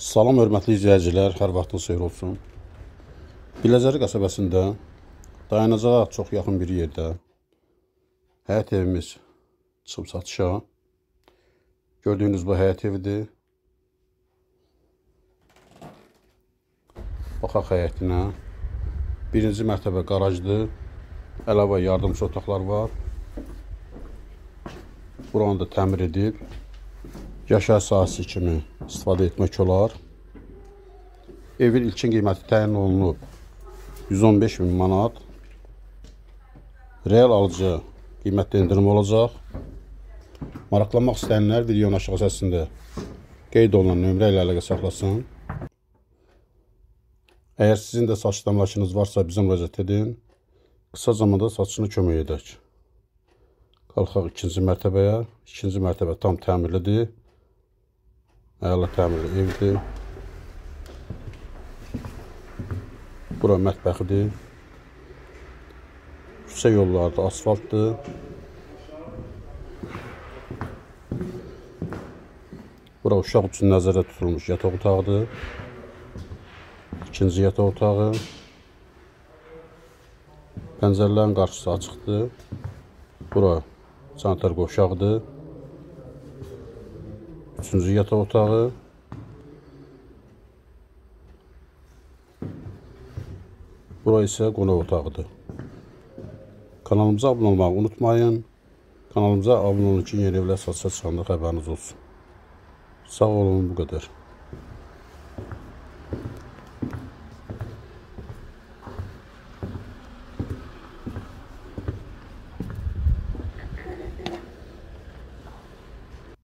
Salam hörmətli izləyicilər, hər vaxtınız xeyir olsun. Biləcəri qəsəbəsində dayanacağa çox yaxın bir yerdə həyət evimiz çıxıb satışa. Gördüyünüz bu həyət evidir. Baxaq həyətinə. Birinci mərtəbə qarajdır. Əlavə yardımçı otaqlar var. Buranı da təmir edib yaşayış sahəsi kimi istifadə etmək olar. Evin ilkin qiyməti təyin olunub 115 min manat. Real alıcı qiymətdə indirim olacaq. Maraqlanmaq istəyənlər videonun aşağı hissəsində qeyd olunan nömrə ilə əlaqə saxlasın. Əgər sizin də saç damlaşınız varsa bizə müraciət edin. Qısa zamanda saçını kömək edək. Qalxaq ikinci mərtəbəyə. İkinci mərtəbə tam təmirlidir. Əla təmirli evdir. Bura mətbəxidir. Küçə yolları da asfaltdır. Bura uşaq üçün nəzərdə tutulmuş yataq otağıdır. İkinci yataq otağı. Pəncərələrin qarşısı açıqdır. Bura sanitar qovşaqdır. Üçüncü yataq otağı. Bura isə qonaq otağıdır. Kanalımıza abunə olmağı unutmayın. Kanalımıza abunə olun ki, yeni evlər satışa çıxanda xəbəriniz olsun. Sağ olun, bu qədər.